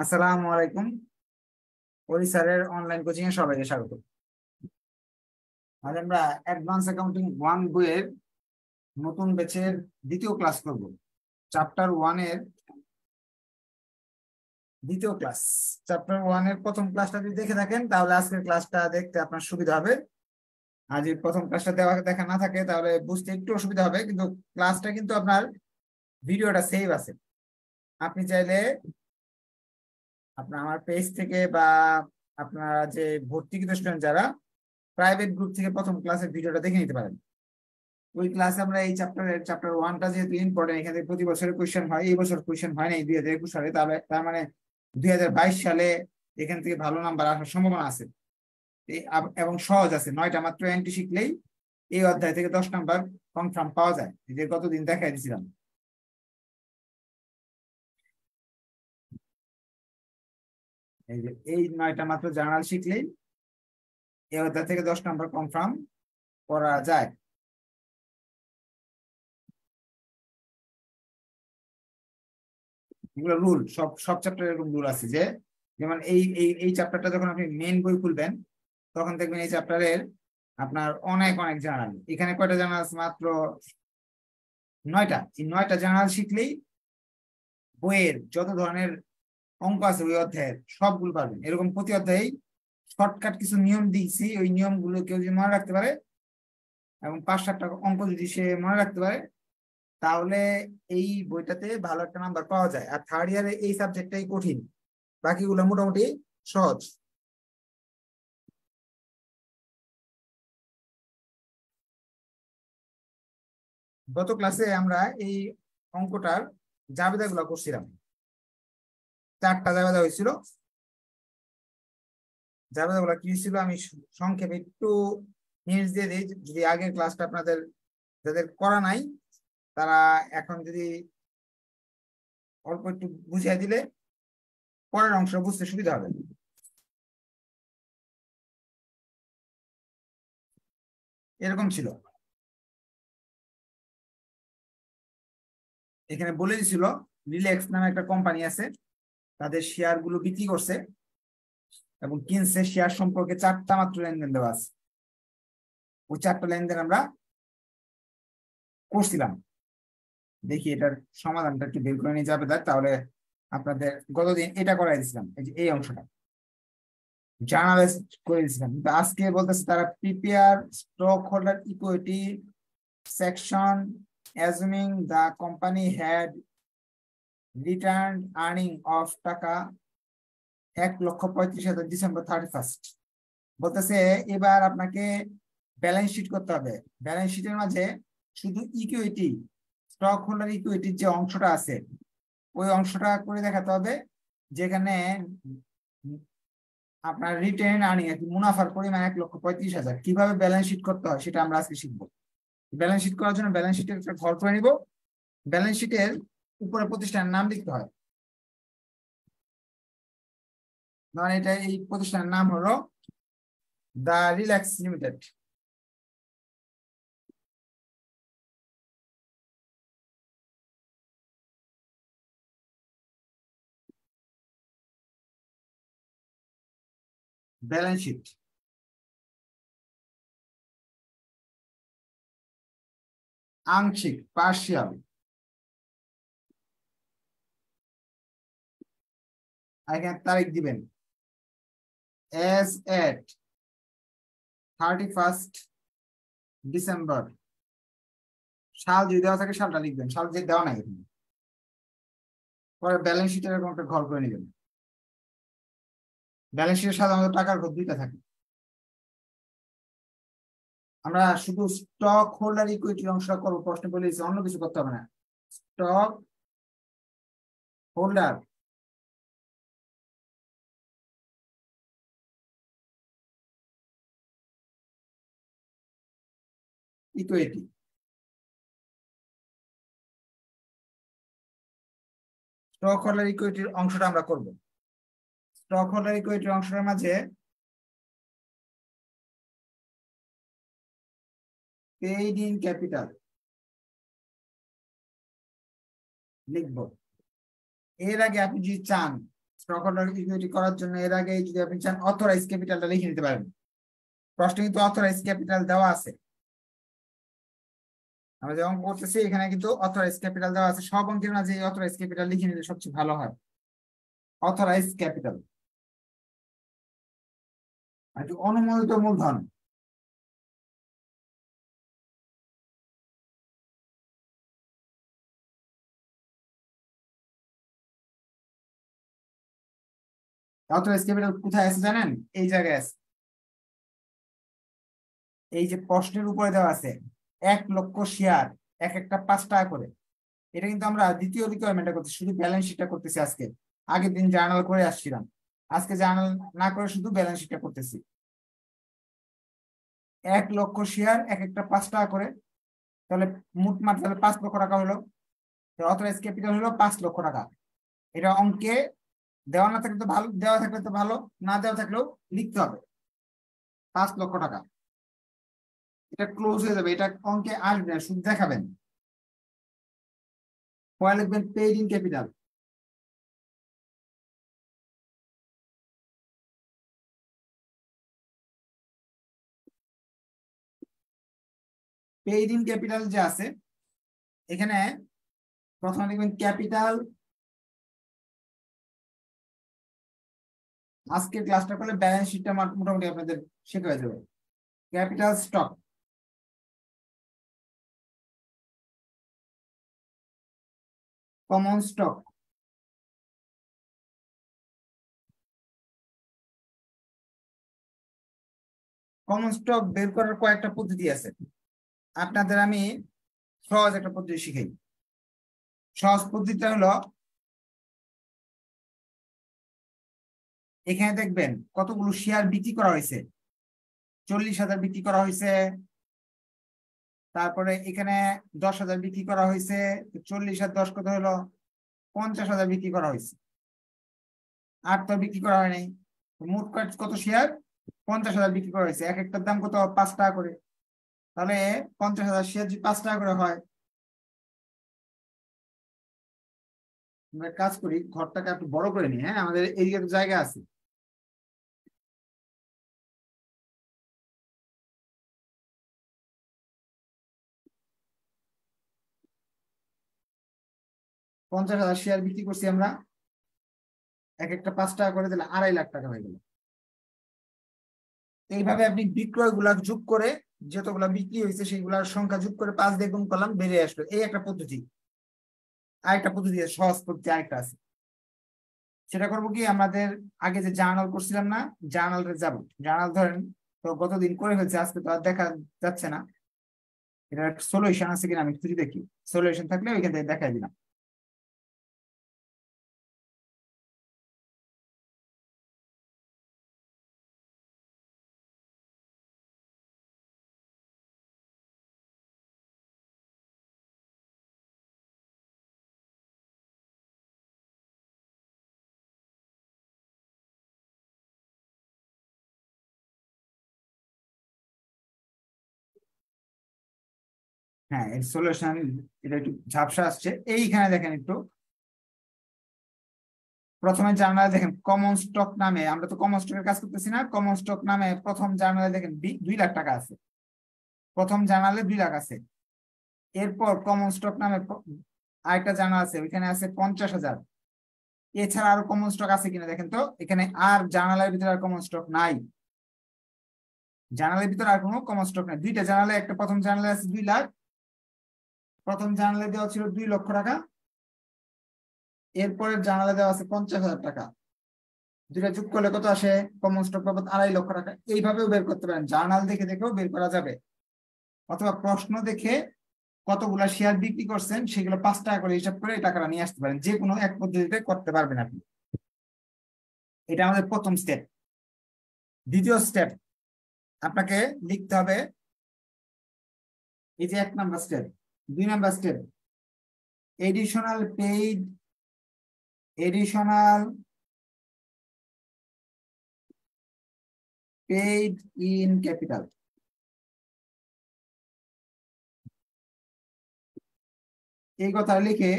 আসসালামু আলাইকুম। ওরি স্যারের অনলাইন কোচিং এ সবাইকে স্বাগত। আজ আমরা অ্যাডভান্স অ্যাকাউন্টিং ওয়ান বইয়ের নতুন ব্যাচের দ্বিতীয় ক্লাস করব। চ্যাপ্টার ওয়ানের দ্বিতীয় ক্লাস চ্যাপ্টার ওয়ানের প্রথম ক্লাসটা যদি দেখে থাকেন, তাহলে আজকের ক্লাসটা দেখতে আপনার সুবিধা হবে। আর যদি প্রথম ক্লাসটা দেওয়া দেখা না থাকে, তাহলে বুঝতে একটু অসুবিধা হবে, কিন্তু ক্লাসটা কিন্তু আপনার ভিডিওটা সেভ আছে। আপনি চাইলে আপনার আমার পেজ থেকে বা আপনারা যে ভর্তিকৃত স্টুডেন্ট যারা প্রাইভেট গ্রুপ থেকে প্রথম ক্লাসের ভিডিওটা দেখে নিতে পারেন। ওই ক্লাসে আমরা এই চ্যাপ্টারের চ্যাপ্টার ওয়ানটা যেহেতু ইম্পর্টেন্ট এখান প্রতি বছরের কোয়েশ্চেন হয়, এই বছর কোয়েশ্চেন হয় না দুই হাজার একুশ সালে তাহলে তার মানে দুই হাজার বাইশ সালে এখান থেকে ভালো নাম্বার আসার সম্ভাবনা আছে। এবং সহজ আছে, নয়টা মাত্র এন্ট্রি শিখলেই এই অধ্যায় থেকে দশ নাম্বার কনফার্ম পাওয়া যায়। যে গতদিন দেখাই দিয়েছিলাম এই নয়টা মাত্র জার্নাল শিখলেই এই অধ্যায় থেকে দশ নম্বর কনফার্ম করা যায়। এগুলো রুল সব সব চ্যাপ্টার এরকম রুল আছে যে, যেমন এই এই এই চ্যাপ্টারটা যখন আপনি মেন বই খুলবেন, তখন দেখবেন এই চ্যাপ্টারের আপনার অনেক অনেক জার্নাল। এখানে কয়টা জার্নাল আছে? মাত্র নয়টা। এই নয়টা জার্নাল শিখলেই বইয়ের যত ধরনের অঙ্ক আছে ওই অধ্যায়ের, সবগুলো পারবেন। এরকম প্রতি অধ্যায়ে শর্টকাট কিছু নিয়ম দিয়েছি, ওই নিয়মগুলো কেউ যদি মনে রাখতে পারে এবং পাঁচ সাতটা অঙ্ক যদি সে মনে রাখতে পারে, তাহলে এই বইটাতে ভালো একটা নাম্বার পাওয়া যায়। আর থার্ড ইয়ারে এই সাবজেক্টটাই কঠিন। বাকিগুলো মোটামুটি সহজ। গত ক্লাসে আমরা এই অঙ্কটার জাবেদাগুলো করছিলাম। চারটা জাবেদা হয়েছিল। জাবেদাগুলো কি ছিল? আমি সংক্ষেপে একটু নিউজ দিয়ে দিই। যদি আগের ক্লাসটা আপনাদের, যাদের করা নাই, তারা এখন যদি অল্প একটু বুঝিয়ে দিলে পরের অংশ বুঝতে সুবিধা হবে। এরকম ছিল। এখানে বলে দিছিল রিল্যাক্স নামে একটা কোম্পানি আছে। তাদের শেয়ারগুলো বিক্রি করছে এবং কিনছে। শেয়ার সম্পর্কে চারটা মাত্র লেনদেন দেওয়া আছে। ওই চারটা লেনদেন আমরা করছিলাম। দেখি এটার সমাধানটা একটু বের করে নিয়ে যাবে তাহলে আপনাদের গতদিন এটা করাই দিয়েছিলাম, এই যে এই অংশটা। জার্নালিস্ট করে দিয়েছিলাম। কিন্তু আজকে বলতেছে তারা prepare stock holder equity section assuming the company had return earning of টাকা এক লক্ষ পঁয়ত্রিশ হাজার ডিসেম্বর থার্টি ফার্স্ট বলতেছে, এবার আপনাকে ব্যালেন্স শিট করতে হবে। ব্যালেন্স শিটের মাঝে শুধু ইকুইটি স্টক হোল্ডার ইকুইটির যে অংশটা আছে, ওই অংশটা করে দেখাতে হবে, যেখানে আপনার রিটার্ন আর্নিং আর মুনাফার পরিমাণ এক লক্ষ পঁয়ত্রিশ হাজার। কীভাবে ব্যালেন্স শিট করতে হয় সেটা আমরা আজকে শিখব। ব্যালেন্স শিট করার জন্য ব্যালেন্স শিটের একটা ঘর করে নিব। ব্যালেন্স শিটের উপরে প্রতিষ্ঠানের নাম লিখতে হয়। ধরেন এটা এই প্রতিষ্ঠানের নাম হলো the relax limited. Balance sheet. আংশিক, পার্শিয়াল। এখানে তারিখ দিবেন। As at thirty first December সাল যদি দেওয়া থাকে, সালটা লিখবেন। সাল যে দেওয়া নাই এখানে। পরে ব্যালেন্স শিটের এরকম একটা ঘর করে নেবেন। ব্যালেন্স শিটের সাধারণত টাকার ঘর দুইটা থাকে। আমরা শুধু স্টক হোল্ডার ইকুইটির অংশটা করব, প্রশ্ন বলে অন্য কিছু করতে হবে না। Stock holder equity stock holder ইকুইটির অংশটা আমরা করব। স্টক হোল্ডার ইকুইটির অংশটার মাঝে পেইড ইন ক্যাপিটাল লিখব। এর আগে আপনি যদি চান স্টক হোল্ডার ইকুইটি করার জন্য, এর আগে যদি আপনি চান অথরাইজ ক্যাপিটালটা লিখে নিতে পারেন। প্রশ্নে কিন্তু অথরাইজ ক্যাপিটাল দেওয়া আছে। আমরা যে অঙ্ক করতেছি এখানে কিন্তু অথরাইজ ক্যাপিটাল দেওয়া আছে। সব অঙ্কের মাঝে এই অথরাইজ ক্যাপিটাল লিখে নিলে সবচেয়ে ভালো হয়। অথরাইজ ক্যাপিটাল অনুমোদিত মূলধন। অথরাইজ ক্যাপিটাল কোথায় আছে জানেন? এই জায়গায় আছে। এই যে প্রশ্নের উপরে দেওয়া আছে। এক লক্ষ শেয়ার এক একটা পাঁচ টাকা করে। এটা কিন্তু আমরা দ্বিতীয় রিকোয়ারমেন্টটা করছি শুধু ব্যালেন্স শিটটা করতেছি আজকে। আগের দিন জার্নাল করে আসছিলাম। আজকে জার্নাল না করে শুধু ব্যালেন্স শিটটা করতেছি। এক লক্ষ শেয়ার এক একটা পাঁচ টাকা করে। তাহলে মোট মাঠ তাহলে পাঁচ লক্ষ টাকা হলো। অথরাইজ ক্যাপিটাল হলো পাঁচ লক্ষ টাকা। এটা অঙ্কে দেওয়া না থাকলে তো ভালো, দেওয়া থাকলে তো ভালো, না দেওয়া থাকলেও লিখতে হবে। পাঁচ লক্ষ টাকা। এটা ক্লোজ হয়ে যাবে, এটা অঙ্কে আসবে না, শুধু দেখাবেন। লিখবেন paid in capital paid in capital যে আছে, এখানে প্রথমে লিখবেন ক্যাপিটাল আজকের ক্লাসটা করলে ব্যালেন্স শিটটা মোটামুটি আপনাদের শেখা হয়ে যাবে capital stock common stock common stock বের করার কয়েকটা পদ্ধতি আছে। আপনাদের আমি সহজ একটা পদ্ধতি শিখাই। সহজ পদ্ধতিটা হলো, এখানে দেখবেন কতগুলো শেয়ার বিক্রি করা হয়েছে। চল্লিশ হাজার বিক্রি করা হয়েছে তারপরে এখানে দশ হাজার বিক্রি করা হয়েছে চল্লিশ হাজার দশ কত হলো? পঞ্চাশ হাজার বিক্রি করা হয়েছে। আর তো বিক্রি করা হয়নি মোট কত শেয়ার পঞ্চাশ হাজার বিক্রি করা হয়েছে। এক একটার দাম কত? পাঁচ টাকা করে। তাহলে পঞ্চাশ হাজার শেয়ার যদি পাঁচ টাকা করে হয়, আমরা কাজ করি, ঘরটাকে একটু বড় করে নিই হ্যাঁ? আমাদের এদিকে জায়গা আছে। পঞ্চাশ হাজার শেয়ার বিক্রি করছি আমরা, এক একটা পাঁচ টাকা করে দিলে আড়াই লাখ টাকা হয়ে গেল। এইভাবে আপনি বিক্রয়গুলা যোগ করে যতগুলা বিক্রি হয়েছে সেইগুলার সংখ্যা যোগ করে পাঁচ দিয়ে গুণ করলাম, বেড়ে আসলো। এই একটা পদ্ধতি। আরেকটা পদ্ধতি সহজ পদ্ধতি আরেকটা আছে। সেটা করব কি, আমাদের আগে যে জার্নাল করছিলাম না জার্নালটা যাব। জার্নাল ধরেন, তো গতদিন করে হয়েছে আজকে তো আর দেখা যাচ্ছে না। এটা সলিউশন আছে কিনা আমি খুঁজে দেখি। সলিউশন থাকলে ওইখান থেকে দেখাই দিলাম। হ্যাঁ এর সলিউশন এটা একটু ঝাপসা আসছে। এইখানে দেখেন একটু। প্রথমে জার্নালে দেখেন কমন স্টক নামে, আমরা তো কমন স্টকের কাজ করতেছি না। কমন স্টক নামে প্রথম জার্নালে দেখেন দুই লাখ টাকা আছে। প্রথম জার্নালে দুই লাখ আছে। এরপর কমন স্টক নামে আরেকটা জার্নাল আছে, ওইখানে আছে পঞ্চাশ হাজার। এছাড়া আরও কমন স্টক আছে কিনা দেখেন তো। এখানে আর জার্নালের ভিতরে আর কমন স্টক নাই। জার্নালের ভিতরে আর কোনো কমন স্টক নাই। দুইটা জার্নালে, একটা প্রথম জার্নালে আছে দুই লাখ প্রথম জানালে দেওয়া ছিল দুই লক্ষ টাকা। এরপরের জানালে দেওয়া আছে পঞ্চাশ হাজার টাকা। দুটা যোগ করলে কত আসে? কমন স্টক বাবদ আড়াই লক্ষ টাকা। এইভাবেও বের করতে পারেন। জার্নাল দেখে দেখেও বের করা যাবে। অথবা প্রশ্ন দেখে কতগুলা শেয়ার বিক্রি করছেন, সেগুলো পাঁচ টাকা করে হিসাব করে টাকাটা নিয়ে আসতে পারেন। যে কোনো এক পদ্ধতিতে করতে পারবেন আপনি। এটা আমাদের প্রথম স্টেপ দ্বিতীয় স্টেপ আপনাকে লিখতে হবে এই যে এক নাম্বার স্টেপ দুই number step additional paid additional paid in capital এই কথা লিখে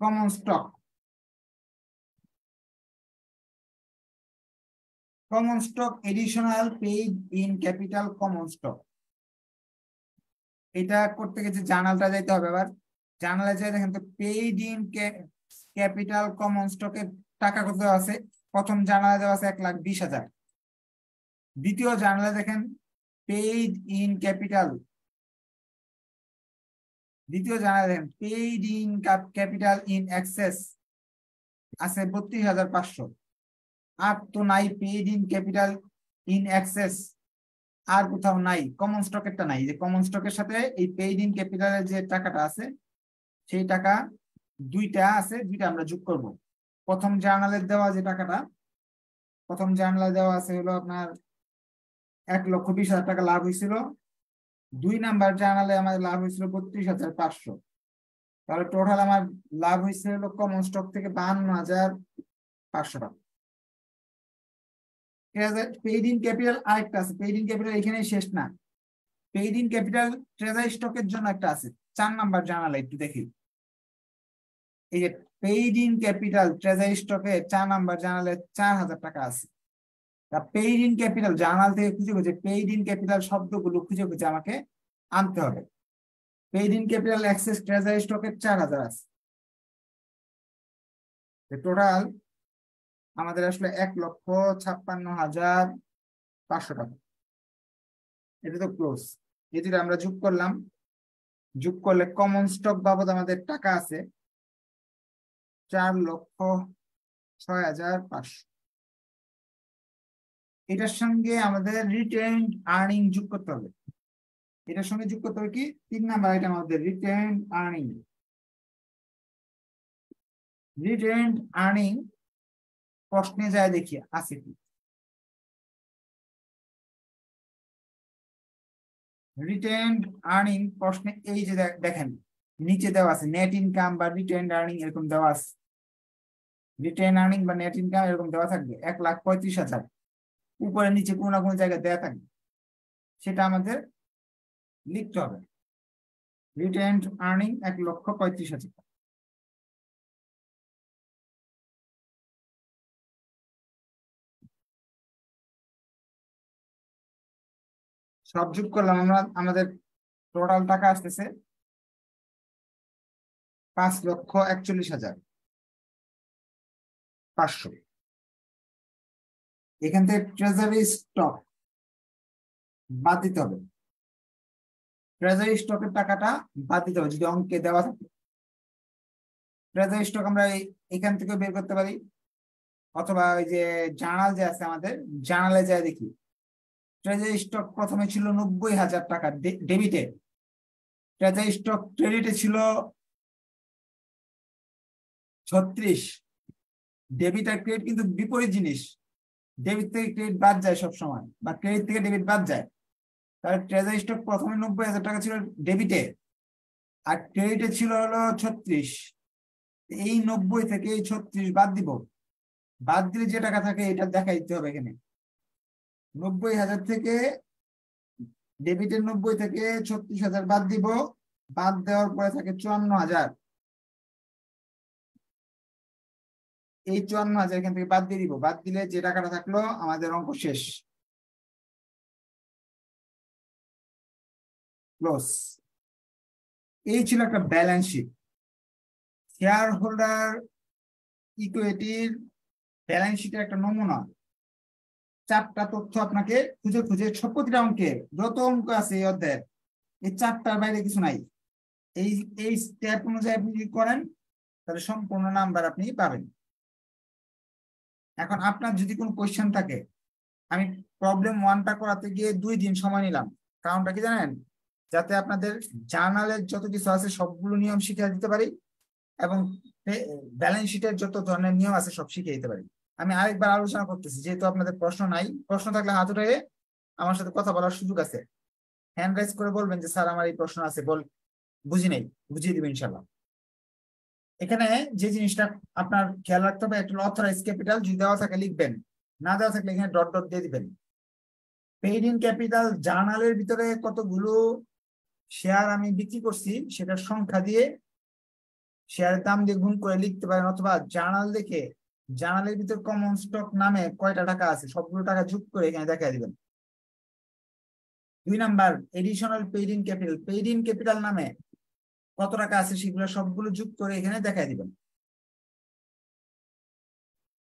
common stock common stock additional paid in capital common stock এটা করতে গেছে জার্নালটা যাইতে হবে, আবার জার্নালে যাই দেখেন তো পেইড ইন ক্যাপিটাল কমন স্টকের টাকা কত আছে? প্রথম জার্নালে দেওয়া আছে এক লাখ বিশ হাজার। দ্বিতীয় জার্নালে দেখেন পেইড ইন ক্যাপিটাল দ্বিতীয় জার্নালে দেখেন paid in capital in excess আছে বত্রিশ হাজার পাঁচশো। আর তো নাই paid in capital in excess আর কোথাও নাই কমন স্টকেরটা নাই। যে কমন স্টকের সাথে এই পেইড ইন ক্যাপিটালের যে টাকাটা আছে, সেই টাকা দুইটা আছে, দুইটা আমরা যোগ করব। প্রথম জার্নালের দেওয়া যে টাকাটা, প্রথম জার্নালে দেওয়া আছে হলো আপনার এক লক্ষ বিশ হাজার টাকা লাভ হয়েছিল। দুই নাম্বার জার্নালে আমার লাভ হয়েছিল বত্রিশ হাজার পাঁচশো। তাহলে টোটাল আমার লাভ হয়েছে হলো কমন স্টক থেকে বাহান্ন হাজার পাঁচশো টাকা। ইন ক্যাপিটাল আরেকটা আছে। পেইড ক্যাপিটাল এখানে শেষ না। ক্যাপিটাল ট্রেজারি স্টকের জন্য একটা আছে। চার নাম্বার জার্নালে একটু দেখি। ক্যাপিটাল ট্রেজারি স্টকে চার নাম্বার জার্নালে চার হাজার টাকা আছে। ক্যাপিটাল জার্নাল থেকে খুঁজে খুঁজে পেইড ইন ক্যাপিটাল শব্দগুলো খুঁজে খুঁজে আমাকে আনতে হবে। Paid in capital excess treasury স্টকের চার হাজার আছে। টোটাল আমাদের আসলে এক লক্ষ ছাপ্পান্ন হাজার পাঁচশো টাকা। এটা তো ক্লোজ যদি আমরা যোগ করলাম। যোগ করলে কমন স্টক বাবদ আমাদের টাকা আছে চার লক্ষ ছয় হাজার পাঁচশো। এটার সঙ্গে আমাদের রিটেন আর্নিং যোগ করতে হবে। এটার সঙ্গে যোগ করতে হবে কি? তিন নাম্বার আইটেম আমাদের রিটেন আর্নিং রিটেন আর্নিং প্রশ্নে যায় দেখি আছে কি? রিটেন আর্নিং প্রশ্নে এই যে দেখেন, নিচে দেওয়া আছে নেট ইনকাম বা রিটেন আর্নিং এরকম দেওয়া আছে। রিটেন আর্নিং বা নেট ইনকাম এরকম দেওয়া থাকবে, এক লাখ পঁয়ত্রিশ হাজার। উপরে, নিচে কোনো না কোনো জায়গায় দেওয়া থাকবে। সেটা আমাদের লিখতে হবে। রিটেন আর্নিং এক লক্ষ পঁয়ত্রিশ হাজার। সব যোগ করলাম, আমরা, আমাদের টোটাল টাকা আসতেছে পাঁচ লক্ষ একচল্লিশ হাজার পাঁচশো। এখান থেকে ট্রেজারি স্টক বাদ দিতে হবে। ট্রেজারি স্টকের টাকাটা বাদ দিতে হবে, যদি অঙ্কে দেওয়া থাকে। ট্রেজারি স্টক আমরা এখান থেকে বের করতে পারি। অথবা ওই যে জার্নাল যে আছে আমাদের জার্নালে যায় দেখি। ট্রেজারি স্টক প্রথমে ছিল নব্বই হাজার টাকা ডেবিটে ট্রেজারি স্টক ক্রেডিটে ছিল ছত্রিশ। ডেবিট আর ক্রেডিট কিন্তু বিপরীত জিনিস। ডেবিট থেকে ক্রেডিট বাদ যায় সব সময় বা ক্রেডিট থেকে ডেবিট বাদ যায়। তাহলে ট্রেজারি স্টক প্রথমে নব্বই হাজার টাকা ছিল ডেবিটে আর ক্রেডিটে ছিল হলো ছত্রিশ। এই নব্বই থেকে এই ছত্রিশ বাদ দিব। বাদ দিলে যে টাকা থাকে এটা দেখা দিতে হবে এখানে। নব্বই হাজার থেকে ডেবিটের নব্বই থেকে ছত্রিশ হাজার বাদ দিব, বাদ দেওয়ার পরে থাকে চুয়ান্ন হাজার। এই চুয়ান্ন হাজার এখান থেকে বাদ দিয়ে দিব। বাদ দিলে যে টাকাটা থাকল আমাদের অঙ্ক শেষ। এই ছিল একটা ব্যালেন্স শিট শেয়ার হোল্ডার ইকুইটির ব্যালেন্স শিটের একটা নমুনা। চারটা তথ্য আপনাকে খুঁজে খুঁজে প্রতিটা অঙ্কে, যত অঙ্ক আছে এই অধ্যায়ের, এই চারটার বাইরে কিছু নাই। এই এই স্টেপ অনুযায়ী আপনি যদি করেন, তাহলে সম্পূর্ণ নাম্বার আপনি পাবেন। এখন আপনার যদি কোনো কোয়েশ্চেন থাকে, আমি প্রবলেম ওয়ানটা করাতে গিয়ে দুই দিন সময় নিলাম। কারণটা কি জানেন? যাতে আপনাদের জার্নালের যত কিছু আছে, সবগুলো নিয়ম শিখে দিতে পারি এবং ব্যালেন্স শিটের যত ধরনের নিয়ম আছে, সব শিখে দিতে পারি। আমি আরেকবার আলোচনা করতেছি, যেহেতু আপনাদের প্রশ্ন নাই, প্রশ্ন থাকলে হাত উঠে আমার সাথে কথা বলার সুযোগ আছে। হ্যান্ড রাইজ করে বলবেন যে, স্যার, আমার এই প্রশ্ন আছে, বল, বুঝি নেই, বুঝিয়ে দিবেন ইনশাল্লাহ এখানে যে জিনিসটা আপনার খেয়াল রাখতে হবে, একটা অথরাইজ ক্যাপিটাল যদি দেওয়া থাকে লিখবেন, না দেওয়া থাকলে এখানে ডট ডট দিয়ে দিবেন। পেইড ইন ক্যাপিটাল জার্নালের ভিতরে কতগুলো শেয়ার আমি বিক্রি করছি, সেটার সংখ্যা দিয়ে শেয়ারের দাম দিয়ে গুণ করে লিখতে পারেন, অথবা জার্নাল দেখে জার্নালের ভিতর কমন স্টক নামে কয়টা টাকা আছে? সবগুলো টাকা যোগ করে এখানে দেখা দিবেন। দুই number additional paid in capital paid in capital নামে কত টাকা আছে সেগুলো সবগুলো যোগ করে এখানে দেখা দিবেন।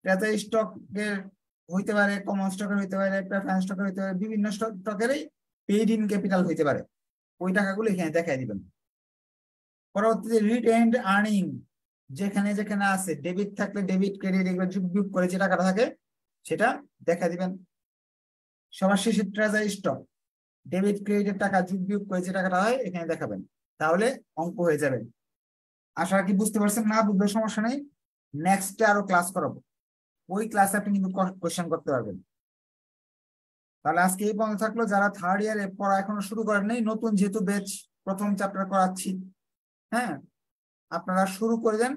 ক্রেতা স্টকের হইতে পারে কমন স্টকের হইতে পারে প্রেফারেন্স স্টকের হইতে পারে, বিভিন্ন স্টকেরই পেইড ইন ক্যাপিটাল হইতে পারে। ওই টাকাগুলো এখানে দেখাই দিবেন। পরবর্তীতে রিড এন্ড আর্নিং যেখানে যেখানে আছে ডেবিট থাকলে ডেবিট ক্রেডিট এগুলো যুগ করে যে টাকাটা থাকে, সেটা দেখা দিবেন। সবার শেষে ট্রেজারি স্টক ডেবিট ক্রেডিটের টাকা যুগ বিয়োগ করে যে টাকাটা হয়, এখানে দেখাবেন। তাহলে অঙ্ক হয়ে যাবে। আশা কি বুঝতে পারছেন, না বুঝলে সমস্যা নেই। নেক্সট আরও ক্লাস করাবো। ওই ক্লাসে আপনি কিন্তু কোয়েশ্চেন করতে পারবেন। তাহলে আজকে এই পর্যন্ত থাকল। যারা থার্ড ইয়ারে পড়া এখনও শুরু করেন নাই নতুন যেহেতু বেচ প্রথম চ্যাপ্টার করাচ্ছি হ্যাঁ আপনারা শুরু করে দেন,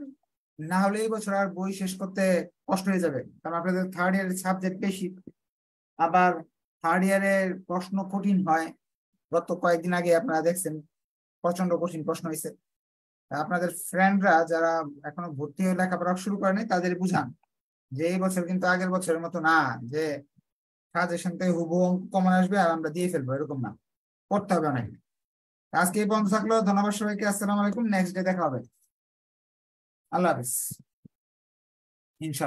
না হলে এই বছর আর বই শেষ করতে কষ্ট হয়ে যাবে। কারণ আপনাদের থার্ড ইয়ারের সাবজেক্ট বেশি। আবার থার্ড ইয়ারের প্রশ্ন কঠিন হয়। গত কয়েকদিন আগে আপনারা দেখছেন প্রচণ্ড কঠিন প্রশ্ন হয়েছে। আপনাদের ফ্রেন্ডরা যারা এখনও ভর্তি হয়ে লেখাপড়া শুরু করেনি, তাদের বুঝান যে এই বছর কিন্তু আগের বছরের মতো না, যে সাজেশন থেকে হুবহু অঙ্ক কমন আসবে আর আমরা দিয়ে ফেলব, এরকম না। পড়তে হবে অনেক। আজকে এই পর্যন্ত থাকল। ধন্যবাদ সবাইকে। আসসালামু আলাইকুম। নেক্সট ডে দেখা হবে। আল্লাহ হাফিজ। ইনশাল্লাহ